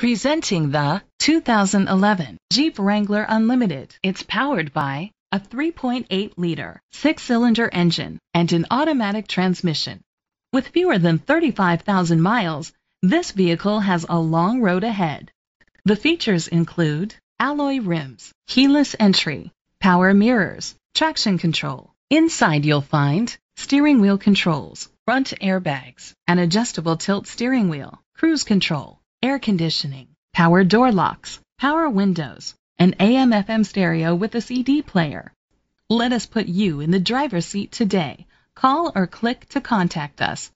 Presenting the 2011 Jeep Wrangler Unlimited. It's powered by a 3.8 liter six cylinder engine and an automatic transmission. With fewer than 35,000 miles, this vehicle has a long road ahead. The features include alloy rims, keyless entry, power mirrors, traction control. Inside you'll find steering wheel controls, front airbags, an adjustable tilt steering wheel, cruise control, air conditioning, power door locks, power windows, an AM FM stereo with a CD player. Let us put you in the driver's seat today. Call or click to contact us.